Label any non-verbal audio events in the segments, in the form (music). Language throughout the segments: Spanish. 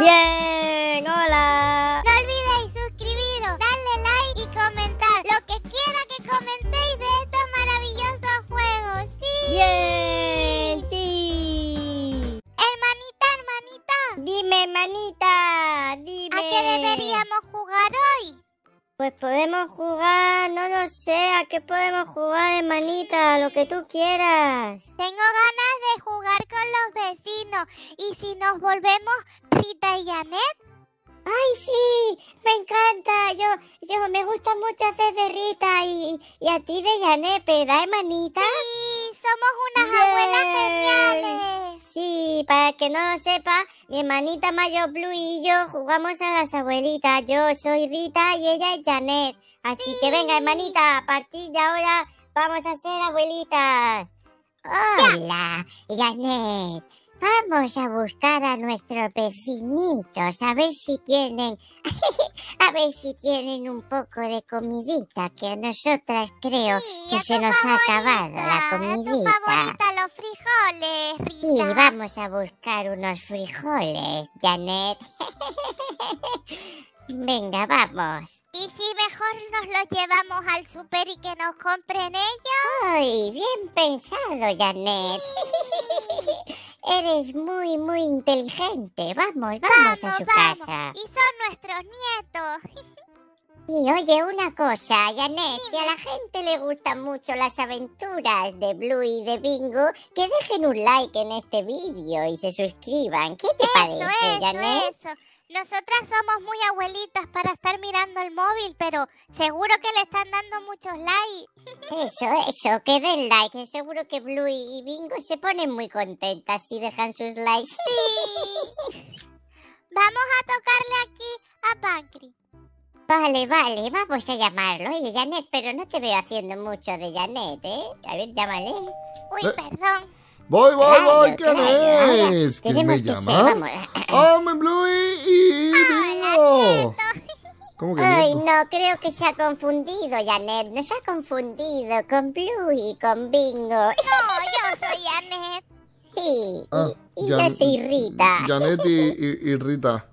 Bien, hola. No olvidéis suscribiros, darle like y comentar lo que quiera que comentéis de estos maravillosos juegos. ¡Sí! Bien, sí. Hermanita, hermanita, Dime, manita, dime. ¿a qué deberíamos jugar hoy? Pues podemos jugar, no lo sé, ¿a qué podemos jugar, hermanita? Lo que tú quieras. Tengo ganas de jugar con los vecinos. ¿Y si nos volvemos y Janet? ¡Ay, sí! Me encanta. Yo, yo me gusta mucho hacer de Rita y, y a ti de Janet, ¿verdad, hermanita? Sí, somos unas abuelas geniales. Sí, para que no lo sepa, mi hermanita mayor Blue y yo jugamos a las abuelitas. Yo soy Rita y ella es Janet. Así que venga, hermanita, a partir de ahora vamos a ser abuelitas. Hola, Janet. Vamos a buscar a nuestros vecinitos, a ver si tienen, (laughs) a ver si tienen un poco de comidita, que a nosotras creo Sí, que se nos ha acabado la A tu comidita. favorita, los frijoles, Rita. Sí, vamos a buscar unos frijoles, Janet. (laughs) Venga, vamos. ¿Y si mejor nos los llevamos al super y que nos compren ellos? ¡Ay, bien pensado, Janet! Eres muy, muy inteligente. Vamos, vamos, a su vamos. casa. Y son nuestros nietos. (laughs) Y oye, una cosa, Janet, si a la gente le gustan mucho las aventuras de Blue y de Bingo, que dejen un like en este vídeo y se suscriban. ¿Qué te Eso, parece, eso, Janet? eso. Nosotras somos muy abuelitas para estar mirando el móvil, pero seguro que le están dando muchos likes. (laughs) Eso, eso, que den like, seguro que Blue y Bingo se ponen muy contentas si dejan sus likes. Sí. (laughs) Vamos a tocarle aquí a Pancri. Vale, vale, vamos a llamarlo. Oye, Janet, pero no te veo haciendo mucho de Janet, ¿eh? A ver, llámale. Uy, Eh. perdón. Voy, voy, Claro, voy, ¿quién claro, ahora es? ¿Quién tenemos me llama? ¡Hombre, Bluey y Bingo! ¿Cómo que Ay, no, creo que se ha confundido, Janet. Nos ha confundido con Blue y con Bingo. No, yo soy Janet. Sí, Ah, y, y Jan- yo soy Rita. Janet y, y- y Rita.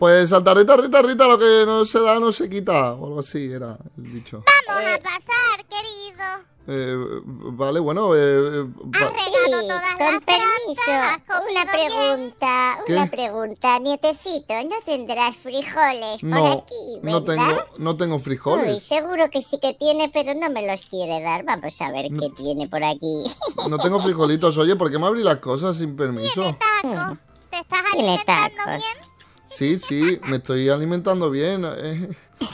Pues salta Rita, Rita, Rita, lo que no se da no se quita. O algo así era el dicho. Vamos a pasar, querido. Eh, vale, bueno. Eh, Has va- regado Sí, todas las con permiso, has comido una pregunta, ¿Qué? una pregunta, nietecito, ¿no tendrás frijoles por no, aquí, no tengo, no tengo Uy, frijoles. seguro que sí que tiene, pero no me los quiere dar. Vamos a ver qué tiene por aquí. (laughs) No tengo frijolitos. Oye, ¿por qué me abrí las cosas sin permiso? Taco. ¿Te estás Tiene alimentando tacos. bien? Sí, sí, me estoy alimentando bien. eh. (laughs)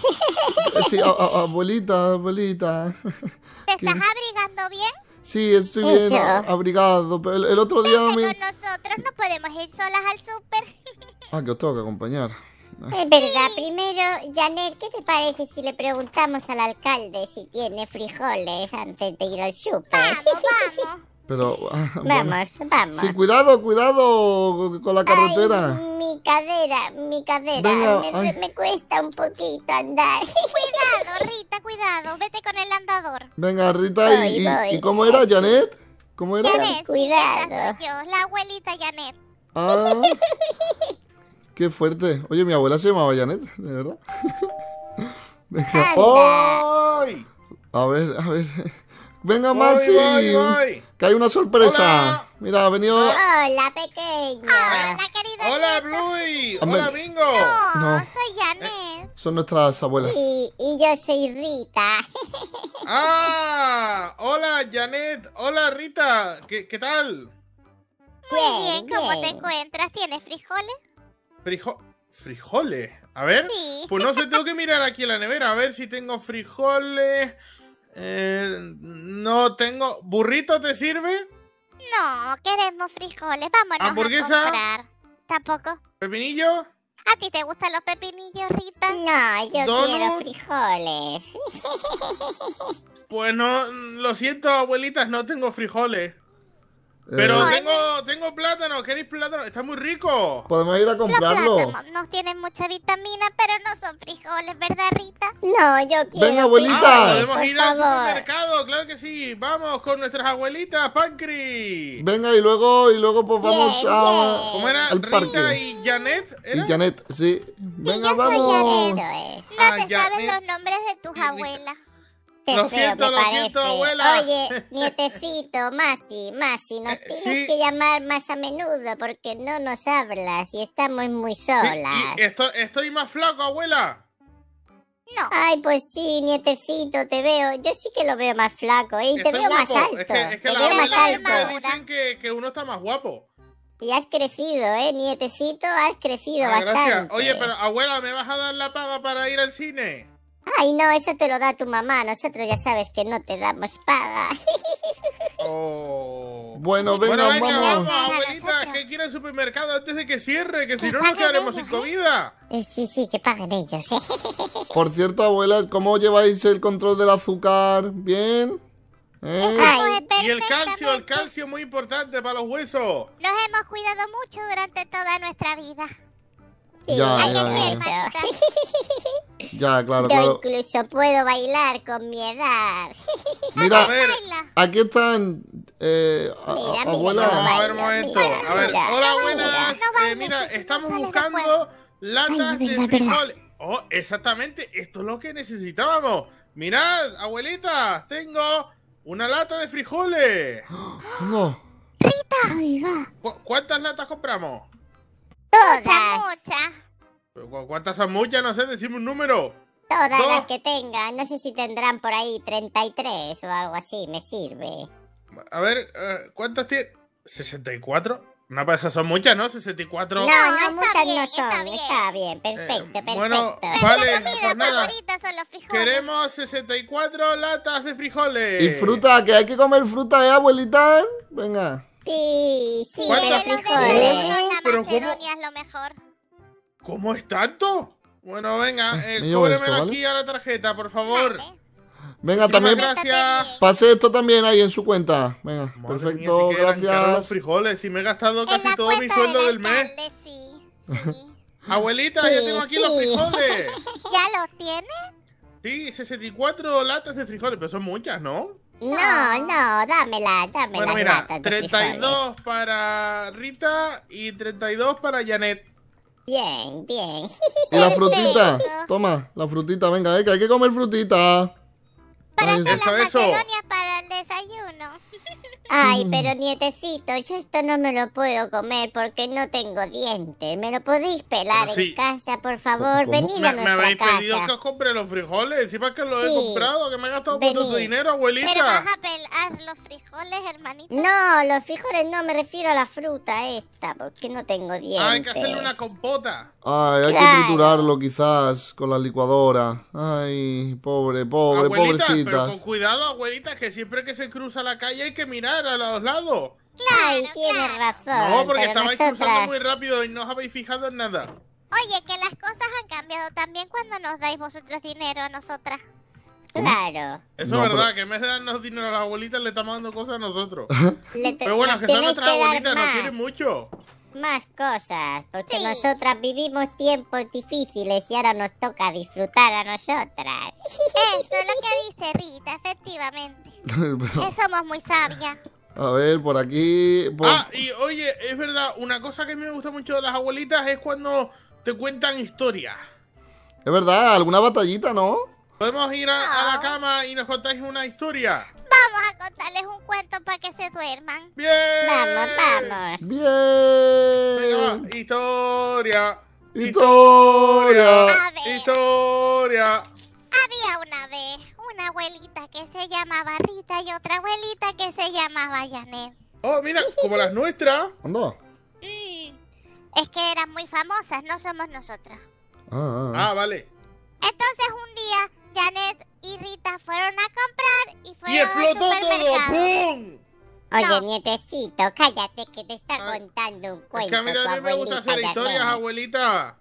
Sí, a- a- abuelita, abuelita. ¿Te estás abrigando bien? Sí, estoy bien Eso. abrigado. Pero el, el otro día Vente me... con nosotros, no podemos ir solas al súper. (laughs) Ah, que os tengo que acompañar. Es verdad, primero, Janet, ¿qué te parece si le preguntamos al alcalde si tiene frijoles antes de ir al súper? Vamos, vamos. (laughs) Pero... ah, bueno. Vamos, vamos. Sí, cuidado, cuidado con la carretera. Ay, mi cadera, mi cadera. Venga, me, ay. me cuesta un poquito andar. (laughs) Cuidado, Rita, cuidado. Vete con el andador. Venga, Rita, ¿y, Voy, y- voy. y cómo era, Janet? ¿Cómo era? Janet, sí, cuidado. esta soy yo, la abuelita Janet. Ah, (laughs) qué fuerte. Oye, mi abuela se llamaba Janet, de verdad. (laughs) Venga. ¡Voy! a ver, a ver. Venga, Masi. Que hay una sorpresa. Hola. Mira, ha venido. Hola, pequeño. Hola, querida ¡Hola. Bluey! ¡Hola, Bingo! No, No. soy Janet. Son nuestras abuelas. Y, y yo soy Rita. (laughs) ¡Ah! ¡Hola, Janet! ¡Hola, Rita! ¿Qué, qué tal? Muy Bien, bien, ¿cómo te encuentras? ¿Tienes frijoles? Frijo... ¿Frijoles? A ver. Sí. Pues no sé, tengo que mirar aquí en la nevera a ver si tengo frijoles. Eh, no tengo. ¿Burrito te sirve? No, queremos frijoles. Vámonos ¿Hamburguesa? a comprar. ¿Tampoco? ¿Pepinillo? ¿A ti te gustan los pepinillos, Rita? No, yo Donut. quiero frijoles. (laughs) Pues no, lo siento, abuelitas, no tengo frijoles. Pero Eh, tengo, tengo plátano, ¿queréis plátano? Está muy rico. Podemos ir a Los comprarlo. plátanos no tienen mucha vitamina, pero no son frijoles, ¿verdad, Rita? No, yo quiero. Venga, abuelita. Ah, podemos por ir al supermercado, claro que sí. Vamos con nuestras abuelitas, Pancri. Venga, y luego, y luego pues vamos a, bien. ¿Cómo era? al Rita parque. y Janet. ¿era? Y Janet, sí. Venga, yo soy vamos. Es. No Ah, te ya, sabes mira. los nombres de tus abuelas. Qué Lo feo siento, siento, abuela. Oye, nietecito, Masi, Masi, (laughs) nos tienes sí. que llamar más a menudo porque no nos hablas y estamos muy solas. estoy más flaco, abuela. No, Ay, pues sí, nietecito, te veo. Yo sí que lo veo más flaco ¿eh? y te veo más alto. Es que, es que te veo más alto. dicen que, que uno está más guapo. Y has crecido, ¿eh? Nietecito, has crecido Ah, bastante. gracias. Oye, pero abuela, ¿me vas a dar la paga para ir al cine? Ay, no, eso te lo da tu mamá. Nosotros ya sabes que no te damos paga. Oh. Bueno, venga, Bueno, venga, vamos. abuelita, que ir al supermercado antes de que cierre, que si no nos quedaremos sin ellos, ¿eh? comida. Eh, sí, sí, que paguen ellos, ¿eh? Por cierto, abuelas, ¿cómo lleváis el control del azúcar? ¿Bien? ¿Eh? Ay, Y el calcio, el calcio muy importante para los huesos. Nos hemos cuidado mucho durante toda nuestra vida. Ya, hay ya, que ya. claro, (laughs) Yo claro. incluso puedo bailar con mi edad. (laughs) Mira, (laughs) A ver, aquí están, eh, a- Mira, a- abuela. a ver un momento. mira, A ver, mira. hola, Mira. buenas. No Eh, mira, no estamos buscando latas Ay, de frijoles. Oh, exactamente, esto es lo que necesitábamos. Mirad, abuelita, tengo una lata de frijoles. (gasps) No. Ahí va. ¿Cu- ¿Cuántas latas compramos? Todas, mucha. ¿Cu- ¿Cuántas son muchas? No sé, decime un número. todas Dos. las que tengan. No sé si tendrán por ahí 33 o algo así, me sirve. A ver, eh, ¿cuántas tiene? ¿64? No, pues esas son muchas, ¿no? 64. No, No, no, está muchas bien, no está son. bien. Está bien, perfecto, Eh, perfecto. bueno, Pero Vale, la comida pues nada. favorita son los frijoles. Queremos 64 latas de frijoles. Y fruta, que hay que comer fruta, ¿eh, abuelita? Venga. Sí, sí, los de frijoles. Pero ¿cómo? Macedonia es lo mejor. ¿Cómo es tanto? Bueno, venga, eh, cóbremelo ¿vale? aquí a la tarjeta, por favor. Vale. Venga, Muchísimas también gracias. pase esto también ahí en su cuenta. Venga, Madre perfecto, mía, eran caros los gracias. frijoles y me he gastado En casi todo mi sueldo del del mes. alcalde, sí, sí. (laughs) Abuelita, Sí, ya tengo aquí los sí. frijoles. (laughs) ¿Ya los tienes? Sí, 64 latas de frijoles, pero son muchas, ¿no? No, no, dámela, dame Bueno, mira, latas de frijoles. 32 para Rita y 32 para Janet. Bien, bien. Y la (laughs) frutita. Toma, la frutita, venga, eh, que hay que comer frutita. Para Ay, hacer Eso, las eso. macedonias para el desayuno. Ay, Mm. pero nietecito, yo esto no me lo puedo comer porque no tengo dientes. ¿Me lo podéis pelar sí. en casa, por favor? ¿Cómo? Venid Me, a me nuestra habéis pedido que os compre los frijoles. Encima que los he Sí. comprado, que me he gastado por todo tu dinero, Pero vas abuelita. a pelar los frijoles, hermanito. No, los frijoles no, me refiero a la fruta esta, porque no tengo dientes. Ah, hay que hacerle una compota. Ay, hay que triturarlo quizás con la licuadora. Ay, pobre, pobre, abuelita, pero con cuidado, abuelita, que siempre que se cruza la calle hay que mirar a los lados. Ay, Claro, tienes claro. razón. No, porque estabais nosotras... cruzando muy rápido y no os habéis fijado en nada. Oye, que las cosas han cambiado también cuando nos dais vosotros dinero a nosotras. Claro. Eso No, es verdad, pero- que en vez de darnos dinero a las abuelitas le estamos dando cosas a nosotros. (laughs) Pero bueno, nos que son nuestras abuelitas, nos quieren mucho. más cosas, porque Sí. nosotras vivimos tiempos difíciles y ahora nos toca disfrutar a nosotras. Eso es lo que dice Rita, efectivamente. (laughs) Eh, somos muy sabias. a ver, por aquí. por- Ah, y oye, es verdad, una cosa que me gusta mucho de las abuelitas es cuando te cuentan historias. Es verdad, alguna batallita, ¿no? Podemos ir a, a la cama y nos contáis una historia. Vamos a contarles un cuento para que se duerman. ¡Bien! Vamos, vamos. Venga, Bien. va. Historia. Historia. A ver. Historia. Había una vez una abuelita que se llamaba Y otra abuelita que se llamaba Janet. Oh, mira, como las nuestras. Anda. Mm, es que eran muy famosas, no somos nosotras. Ah, ah, ah. Ah, vale. Entonces un día Janet y Rita fueron a comprar y Y fueron al explotó todo. ¡Pum! Oye, No. nietecito, cállate que te está Ay, contando un Es cuento. que a mí tu también me gusta abuelita hacer historias, abuelita.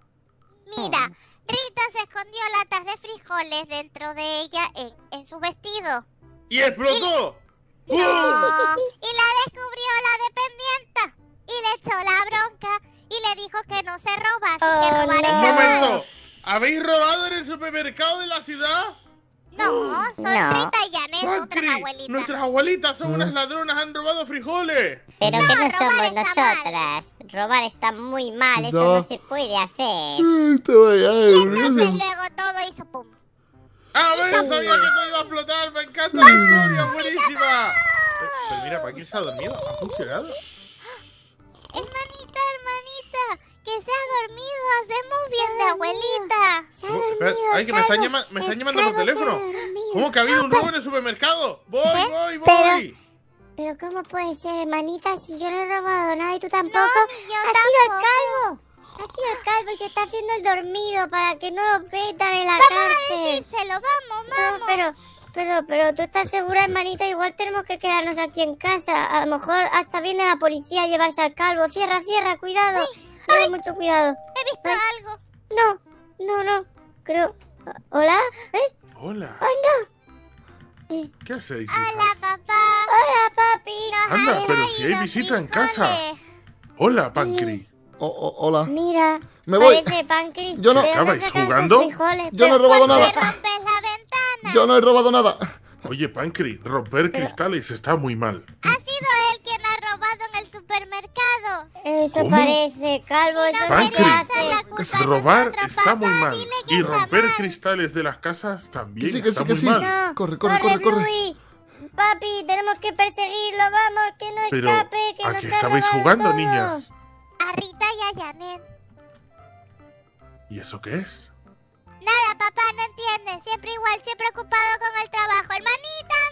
Mira, Rita se escondió latas de frijoles dentro de ella en, en su vestido. ¡Y explotó! Y, no, y la descubrió la dependienta. Y le echó la bronca. Y le dijo que no se roba, así que ah, robar no. está momento! ¿Habéis robado en el supermercado de la ciudad? No, son no. Rita y Janet, nuestras abuelitas. Nuestras abuelitas son unas ladronas, han robado frijoles. Pero que no somos nosotras. Robar está muy mal, eso no se puede hacer. y entonces luego todo hizo pum. Ah, ves, sabía que te iba a explotar, me encanta la historia, buenísima. Pero, mira, Paquín se ha dormido, ha funcionado. (gasps) Hermanita, hermanita, que se ha dormido. Hacemos bien de abuelita. Se ha dormido ay, que me están llama- me están llamando por teléfono. ¿Cómo que ha habido un robo en el supermercado? Voy, voy, Pero- voy. Pero ¿cómo puede ser, hermanita, si yo no he robado nada y tú tampoco? No, ni yo ha sido el tampoco. calvo. Ha sido el calvo y se está haciendo el dormido para que no lo metan en la cárcel. Decírselo, vamos, No, vamos. pero, pero, pero tú estás segura, hermanita, igual tenemos que quedarnos aquí en casa. A lo mejor hasta viene la policía a llevarse al calvo. Cierra, cierra, cuidado. Ten mucho cuidado. He visto Ay. algo. No, no, no. Creo. ¿Hola? ¿Eh? Hola, ¡Ay, no! ¿qué hacéis? Hola, papá. ¡Hola, papi! Nos Anda, pero si hay visita en casa. Hola, Pancri. Oh, oh, hola. Mira, Me voy. parece. Yo no- ¿De dónde ¿Estabais jugando? frijoles? Yo no he Pero- robado ¿Por qué nada. la ventana? Yo no he robado nada. Oye, Pancri, romper cristales está muy mal. Ha sido él quien ha robado en el supermercado. Eso ¿Cómo? parece, calvo, Y eso no a Robar está papá. muy mal. Y romper mal. cristales de las casas también sí, que está sí, que muy sí. mal. No, Corre, corre, corre, corre. Papi, tenemos que perseguirlo, vamos, que no Pero, escape, que ¿a nos qué estabais robado jugando, todo. niñas? A Rita y a Janet. ¿Y eso qué es? Nada, papá, no entiendes. Siempre igual, siempre ocupado con el trabajo. Hermanita.